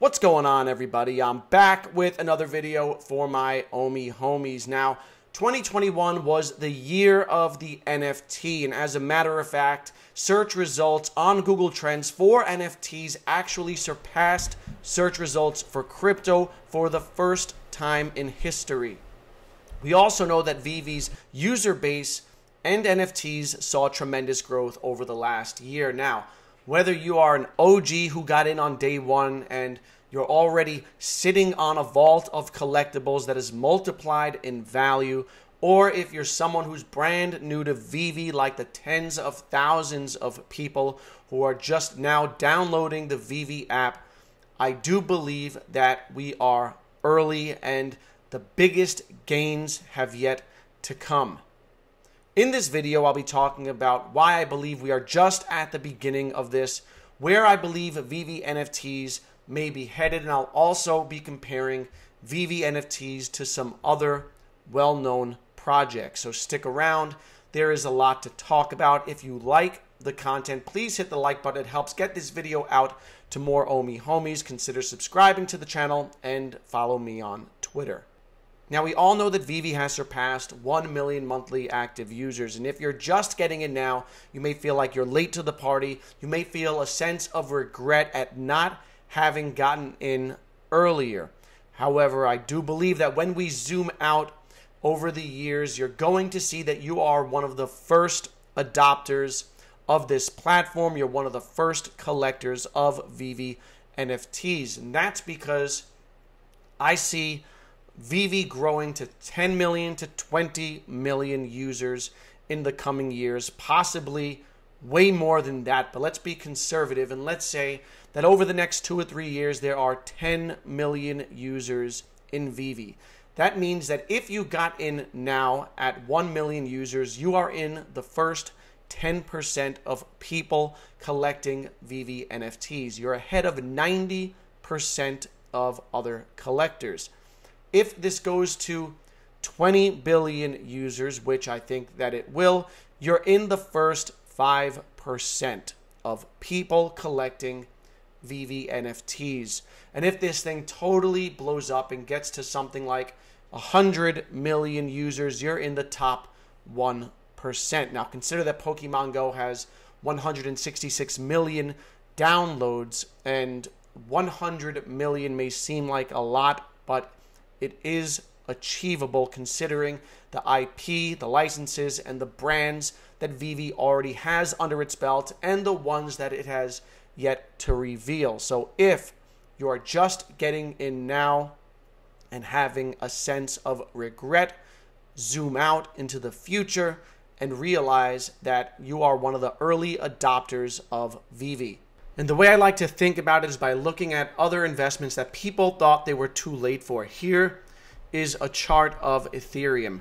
What's going on, everybody? I'm back with another video for my Omi homies. Now, 2021 was the year of the NFT, and as a matter of fact, search results on Google Trends for NFTs actually surpassed search results for crypto for the first time in history. We also know that VeVe's user base and NFTs saw tremendous growth over the last year. Now, whether you are an OG who got in on day one and you're already sitting on a vault of collectibles that is multiplied in value, or if you're someone who's brand new to VeVe, like the tens of thousands of people who are just now downloading the VeVe app, I do believe that we are early and the biggest gains have yet to come. In this video, I'll be talking about why I believe we are just at the beginning of this, where I believe VeVe NFTs may be headed, and I'll also be comparing VeVe NFTs to some other well known projects. So stick around. There is a lot to talk about. If you like the content, please hit the like button. It helps get this video out to more Omi homies. Consider subscribing to the channel and follow me on Twitter. Now, we all know that VeVe has surpassed 1 million monthly active users. And if you're just getting in now, you may feel like you're late to the party. You may feel a sense of regret at not having gotten in earlier. However, I do believe that when we zoom out over the years, you're going to see that you are one of the first adopters of this platform. You're one of the first collectors of VeVe NFTs. And that's because I see VeVe growing to 10 million to 20 million users in the coming years, possibly way more than that. But let's be conservative and let's say that over the next two or three years, there are 10 million users in VeVe. That means that if you got in now at 1 million users, you are in the first 10% of people collecting VeVe NFTs. You're ahead of 90% of other collectors if this goes to 20 billion users, which I think that it will, you're in the first 5% of people collecting VeVe NFTs. And if this thing totally blows up and gets to something like 100 million users, you're in the top 1%. Now, consider that Pokemon Go has 166 million downloads, and 100 million may seem like a lot, but it is achievable considering the IP, the licenses, and the brands that VeVe already has under its belt and the ones that it has yet to reveal. So if you are just getting in now and having a sense of regret, zoom out into the future and realize that you are one of the early adopters of VeVe. And the way I like to think about it is by looking at other investments that people thought they were too late for. Here is a chart of Ethereum.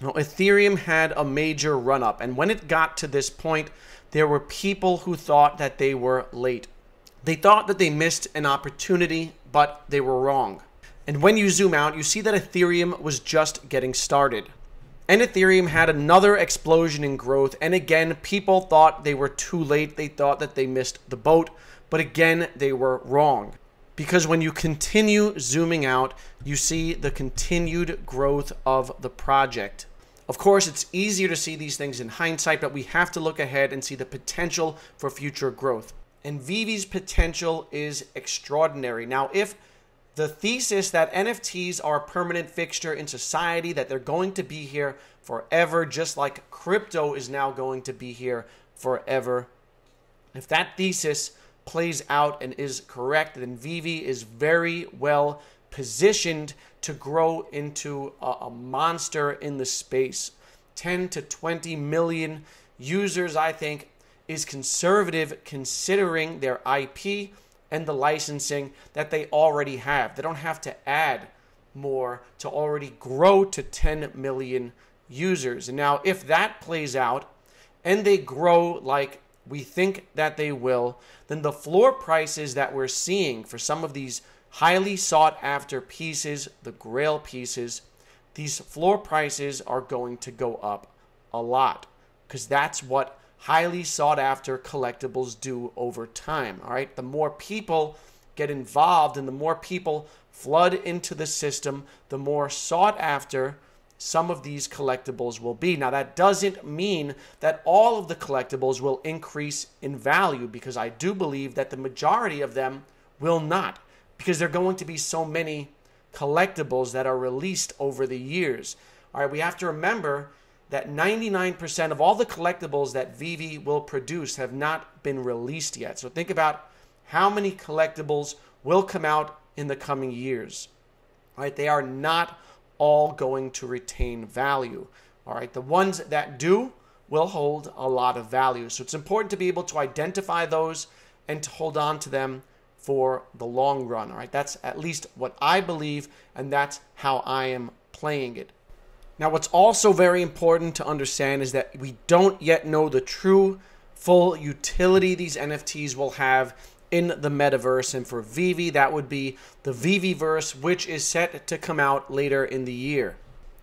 Now, Ethereum had a major run up, and when it got to this point, there were people who thought that they were late. They thought that they missed an opportunity, but they were wrong. And when you zoom out, you see that Ethereum was just getting started. And Ethereum had another explosion in growth. And again, people thought they were too late. They thought that they missed the boat. But again, they were wrong. Because when you continue zooming out, you see the continued growth of the project. Of course, it's easier to see these things in hindsight, but we have to look ahead and see the potential for future growth. And VeVe's potential is extraordinary. Now, if the thesis that NFTs are a permanent fixture in society, that they're going to be here forever, just like crypto is now going to be here forever. If that thesis plays out and is correct, then VeVe is very well positioned to grow into a, a, monster in the space. 10 to 20 million users, I think, is conservative considering their IP and the licensing that they already have. They don't have to add more to already grow to 10 million users. And now, if that plays out and they grow like we think that they will, then the floor prices that we're seeing for some of these highly sought after pieces, the grail pieces, these floor prices are going to go up a lot because that's what highly sought after collectibles do over time. All right. The more people get involved and the more people flood into the system, the more sought after some of these collectibles will be. Now, that doesn't mean that all of the collectibles will increase in value because I do believe that the majority of them will not because there are going to be so many collectibles that are released over the years. All right, we have to remember that 99% of all the collectibles that VeVe will produce have not been released yet. So think about how many collectibles will come out in the coming years. All right, they are not all going to retain value. All right, the ones that do will hold a lot of value. So it's important to be able to identify those and to hold on to them for the long run. All right, that's at least what I believe, and that's how I am playing it. Now, what's also very important to understand is that we don't yet know the true full utility these NFTs will have in the metaverse. And for VeVe, that would be the VeVeVerse, which is set to come out later in the year.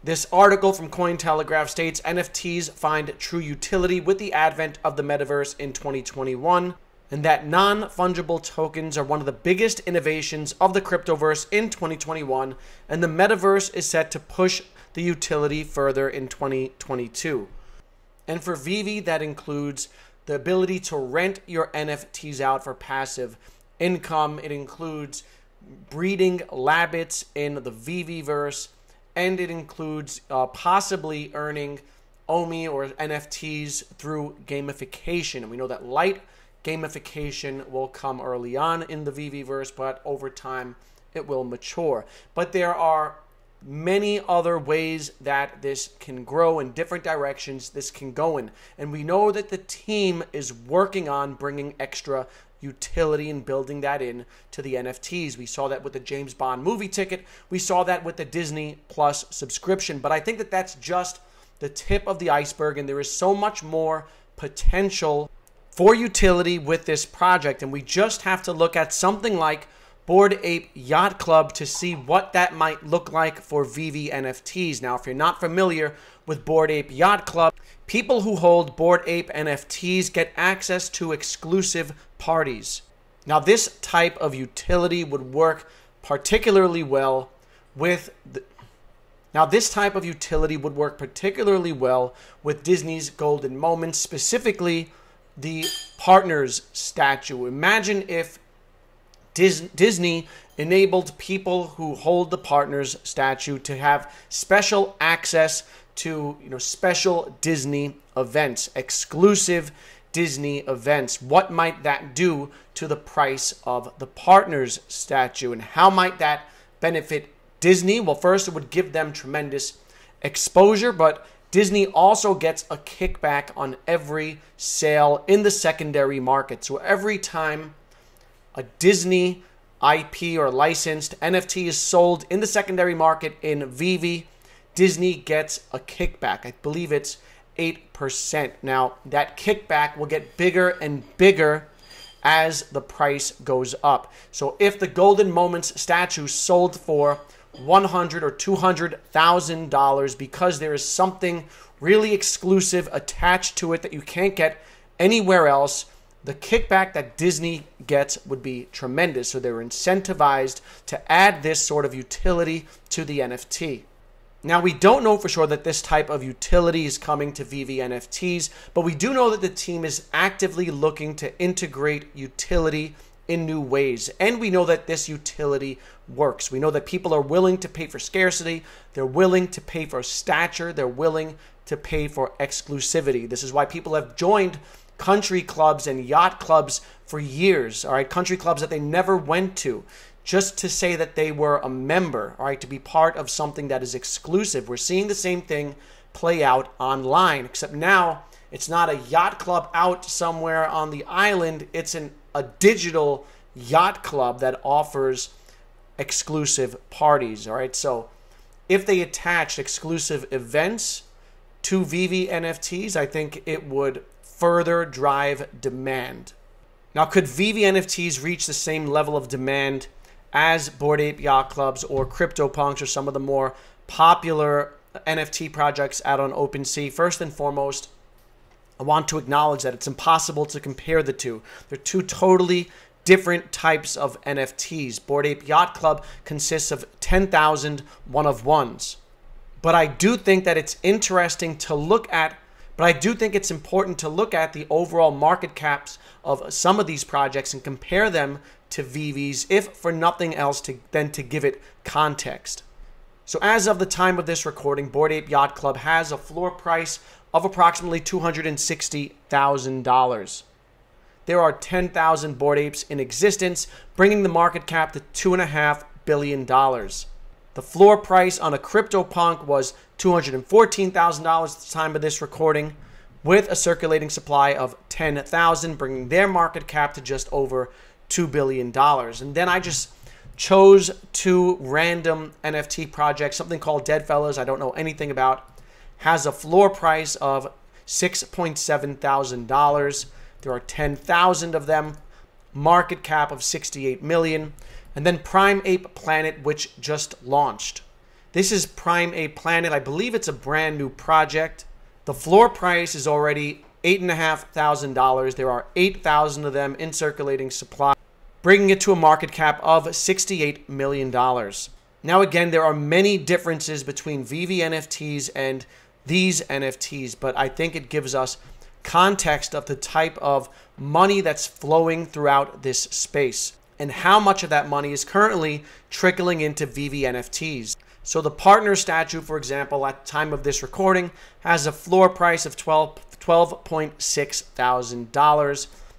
This article from Cointelegraph states NFTs find true utility with the advent of the metaverse in 2021, and that non fungible tokens are one of the biggest innovations of the cryptoverse in 2021, and the metaverse is set to push the utility further in 2022. And for VeVe, that includes the ability to rent your NFTs out for passive income. It includes breeding labbits in the VeVeVerse, and it includes uh, possibly earning OMI or NFTs through gamification. And we know that light gamification will come early on in the VeVeVerse, but over time it will mature. But there are many other ways that this can grow in different directions this can go in. And we know that the team is working on bringing extra utility and building that in to the NFTs. We saw that with the James Bond movie ticket. We saw that with the Disney Plus subscription. But I think that that's just the tip of the iceberg, and there is so much more potential for utility with this project. And we just have to look at something like Bored Ape Yacht Club to see what that might look like for VeVe NFTs. Now, if you're not familiar with Bored Ape Yacht Club, people who hold Bored Ape NFTs get access to exclusive parties. Now, this type of utility would work particularly well with the, now, this type of utility would work particularly well with Disney's Golden Moments, specifically the Partners statue. Imagine if Disney enabled people who hold the partners statue to have special access to you know special Disney events, exclusive Disney events. What might that do to the price of the partners statue and how might that benefit Disney? Well, first it would give them tremendous exposure, but Disney also gets a kickback on every sale in the secondary market. So every time a Disney IP or licensed NFT is sold in the secondary market in VeVe, Disney gets a kickback. I believe it's 8%. Now, that kickback will get bigger and bigger as the price goes up. So if the Golden Moments statue sold for 100 or 200,000 dollars because there is something really exclusive attached to it that you can't get anywhere else, the kickback that Disney gets would be tremendous. So they're incentivized to add this sort of utility to the NFT. Now, we don't know for sure that this type of utility is coming to VeVe NFTs, but we do know that the team is actively looking to integrate utility in new ways. And we know that this utility works. We know that people are willing to pay for scarcity, they're willing to pay for stature, they're willing to pay for exclusivity. This is why people have joined country clubs and yacht clubs for years, all right, country clubs that they never went to, just to say that they were a member, all right, to be part of something that is exclusive. We're seeing the same thing play out online, except now it's not a yacht club out somewhere on the island, it's an, a digital yacht club that offers exclusive parties, all right? So if they attached exclusive events to VeVe NFTs, I think it would further drive demand. Now, could VeVe NFTs reach the same level of demand as Bored Ape Yacht Clubs or CryptoPunks or some of the more popular NFT projects out on OpenSea? First and foremost, I want to acknowledge that it's impossible to compare the two. They're two totally different types of NFTs. Bored Ape Yacht Club consists of 10,000 one of ones. But I do think that it's interesting to look at, but I do think it's important to look at the overall market caps of some of these projects and compare them to VeVe's, if for nothing else to, than to give it context. So as of the time of this recording, Bored Ape Yacht Club has a floor price of approximately $260,000. There are 10,000 Bored Apes in existence, bringing the market cap to $2.5 billion. The floor price on a CryptoPunk was $214,000 at the time of this recording, with a circulating supply of 10,000, bringing their market cap to just over $2 billion. And then I just chose two random NFT projects, something called Deadfellaz, I don't know anything about, has a floor price of $6.7 thousand. There are 10,000 of them, market cap of 68 million, and then Prime Ape Planet, which just launched. This is Prime Ape Planet. I believe it's a brand new project. The floor price is already $8,500. There are 8,000 of them in circulating supply bringing it to a market cap of $68 million. Now, again, there are many differences between VeVe NFTs and these NFTs, but I think it gives us context of the type of money that's flowing throughout this space and how much of that money is currently trickling into VeVe NFTs. So the partner statue, for example, at the time of this recording, has a floor price of $12.6 thousand.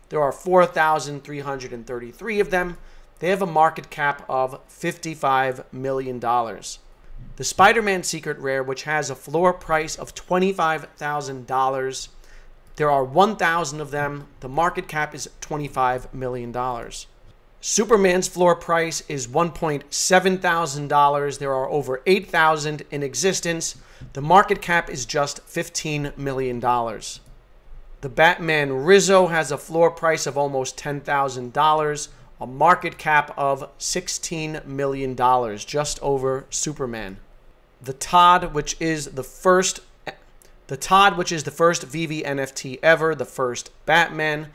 There are 4,333 of them. They have a market cap of $55 million. The Spider Man Secret Rare, which has a floor price of $25,000, there are 1,000 of them. The market cap is $25 million. Superman's floor price is $1.7 thousand. There are over 8,000 in existence. The market cap is just $15 million. The Batman Rizzo has a floor price of almost $10,000, a market cap of $16 million, just over Superman. The Todd, which is the first the Todd, which is the first VeVe NFT ever, the first Batman,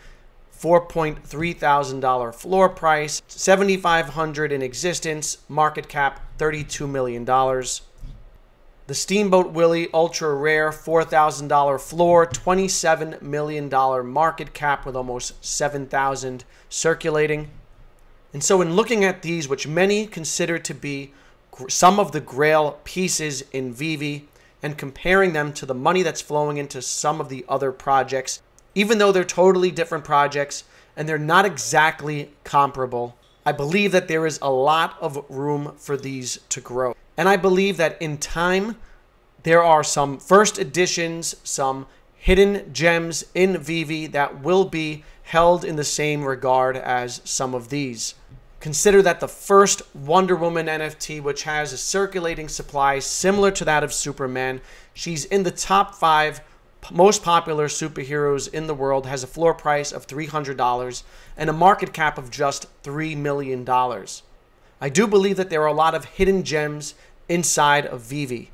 $4.3 thousand floor price, 7,500 in existence, market cap $32 million. The Steamboat Willie Ultra Rare $4,000 floor, $27 million market cap with almost 7,000 circulating. And so, in looking at these, which many consider to be some of the grail pieces in VeVe, and comparing them to the money that's flowing into some of the other projects, even though they're totally different projects and they're not exactly comparable, I believe that there is a lot of room for these to grow. And I believe that in time, there are some first editions, some hidden gems in VeVe that will be held in the same regard as some of these. Consider that the first Wonder Woman NFT, which has a circulating supply similar to that of Superman, she's in the top five most popular superheroes in the world, has a floor price of $300 and a market cap of just $3 million. I do believe that there are a lot of hidden gems inside of VeVe.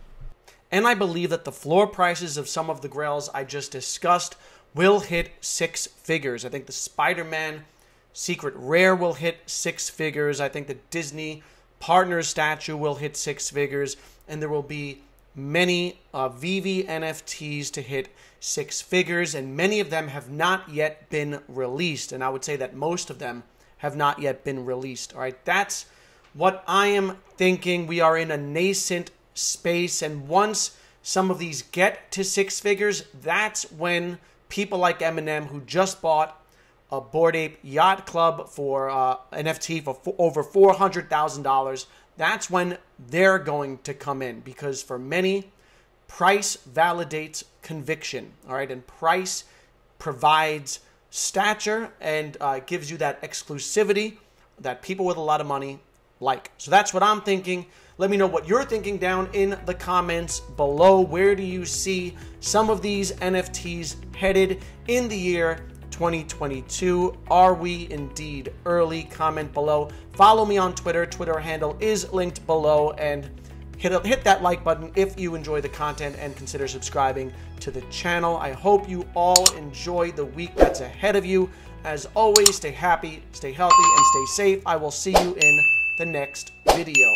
And I believe that the floor prices of some of the grails I just discussed will hit six figures. I think the Spider Man Secret Rare will hit six figures. I think the Disney Partners statue will hit six figures. And there will be many uh, VeVe NFTs to hit six figures. And many of them have not yet been released. And I would say that most of them have not yet been released. All right, that's what I am thinking. We are in a nascent space. And once some of these get to six figures, that's when people like Eminem, who just bought a Bored Ape Yacht Club for uh, NFT for over $400,000, that's when they're going to come in because for many, price validates conviction. All right, and price provides stature and uh, gives you that exclusivity that people with a lot of money like. So that's what I'm thinking. Let me know what you're thinking down in the comments below. Where do you see some of these NFTs headed in the year 2022? Are we indeed early? Comment below. Follow me on Twitter. Twitter handle is linked below and hit, hit that like button if you enjoy the content and consider subscribing to the channel. I hope you all enjoy the week that's ahead of you as always, stay happy, stay healthy, and stay safe. I will see you in the next video.